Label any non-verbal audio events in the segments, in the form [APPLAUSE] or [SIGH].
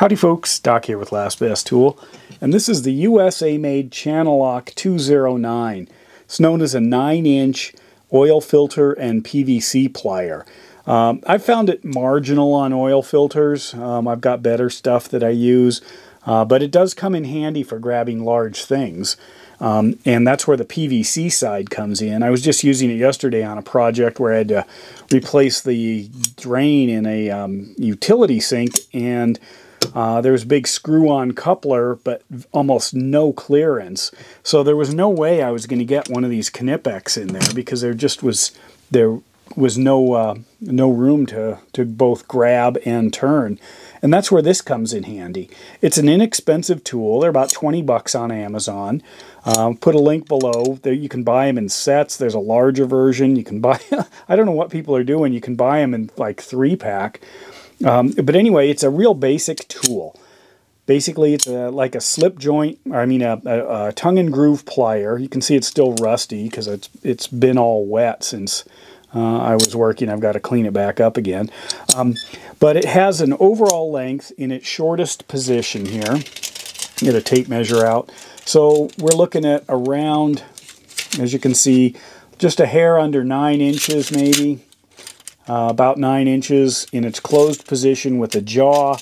Howdy folks, Doc here with Last Best Tool, and this is the USA made Channellock 209. It's known as a 9-inch oil filter and PVC plier. Um, I've found it marginal on oil filters. Um, I've got better stuff that I use, uh, but it does come in handy for grabbing large things. Um, and that's where the PVC side comes in. I was just using it yesterday on a project where I had to replace the drain in a um, utility sink and uh, there was a big screw-on coupler, but almost no clearance. So there was no way I was going to get one of these Knipex in there because there just was there was no uh, no room to to both grab and turn. And that's where this comes in handy. It's an inexpensive tool. They're about 20 bucks on Amazon. Um, put a link below. There you can buy them in sets. There's a larger version. You can buy. [LAUGHS] I don't know what people are doing. You can buy them in like three pack. Um, but anyway, it's a real basic tool. Basically, it's a, like a slip joint, I mean a, a, a, tongue and groove plier. You can see it's still rusty because it's, it's been all wet since uh, I was working. I've got to clean it back up again. Um, but it has an overall length in its shortest position here. Get a tape measure out. So we're looking at around, as you can see, just a hair under 9 inches maybe uh, about 9 inches in its closed position with a jaw,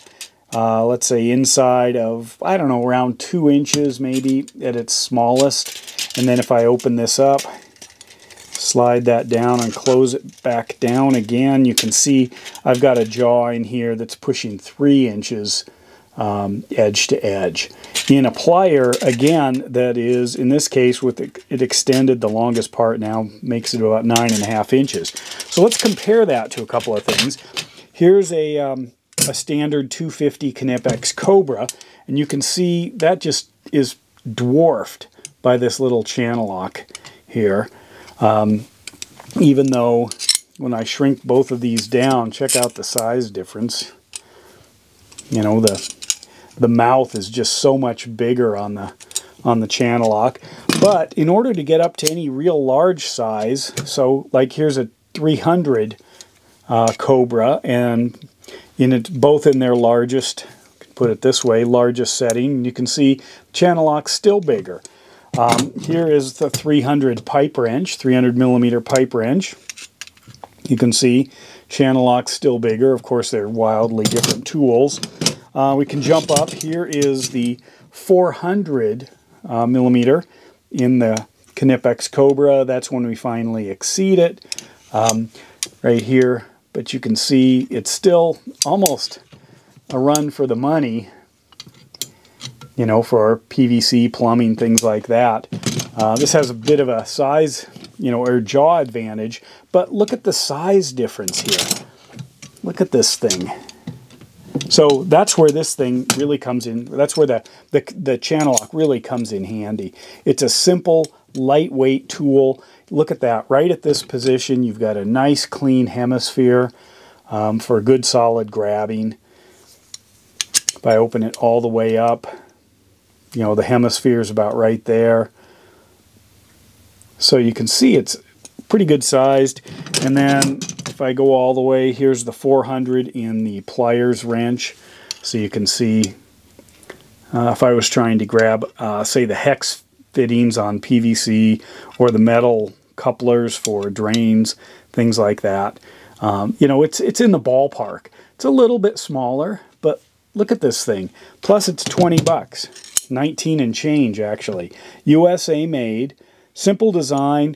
uh, let's say inside of, I don't know, around 2 inches maybe at its smallest. And then if I open this up, slide that down and close it back down again, you can see I've got a jaw in here that's pushing 3 inches um, edge to edge. In a plier, again, that is, in this case, with it, it extended the longest part now, makes it about nine and a half inches. So let's compare that to a couple of things. Here's a, um, a standard 250 Knipex Cobra, and you can see that just is dwarfed by this little Channellock here. Um, even though when I shrink both of these down, check out the size difference. You know, the the mouth is just so much bigger on the on the Channellock. But in order to get up to any real large size, so like here's a 300 uh, Cobra, and in it both in their largest, put it this way, largest setting. You can see Channellock's still bigger. Um, here is the 300 pipe wrench, 300 millimeter pipe wrench. You can see Channellock's still bigger. Of course, they're wildly different tools. Uh, we can jump up. Here is the 400 uh, millimeter in the Knipex Cobra. That's when we finally exceed it. Um, right here, but you can see it's still almost a run for the money, you know, for PVC, plumbing, things like that. Uh, this has a bit of a size, you know, or jaw advantage, but look at the size difference here. Look at this thing. So that's where this thing really comes in. That's where the, the, the Channellock really comes in handy. It's a simple, lightweight tool. Look at that. Right at this position, you've got a nice, clean hemisphere um, for good, solid grabbing. If I open it all the way up, you know, the hemisphere is about right there. So you can see it's pretty good sized. And then if I go all the way, here's the 400 in the pliers wrench. So you can see uh, if I was trying to grab, uh, say, the hex fittings on PVC or the metal couplers for drains, things like that. Um, you know, it's, it's in the ballpark. It's a little bit smaller, but look at this thing. Plus it's 20 bucks, 19 and change actually. USA made, simple design,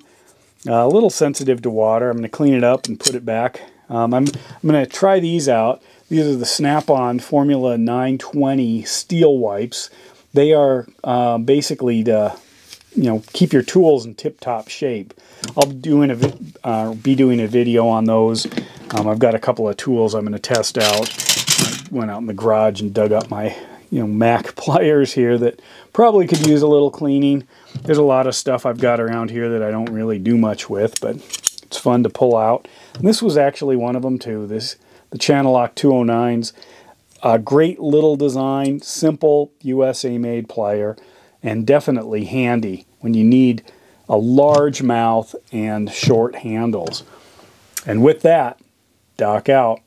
uh, a little sensitive to water. I'm going to clean it up and put it back. Um, I'm, I'm going to try these out. These are the Snap-on Formula 920 steel wipes. They are uh, basically to you know keep your tools in tip-top shape. I'll be doing a uh, be doing a video on those. Um, I've got a couple of tools I'm going to test out. I went out in the garage and dug up my you know Mac [LAUGHS] pliers here that probably could use a little cleaning. There's a lot of stuff I've got around here that I don't really do much with, but it's fun to pull out. And this was actually one of them too. This the Channellock 209s. A great little design, simple USA made plier, and definitely handy when you need a large mouth and short handles. And with that, Doc out.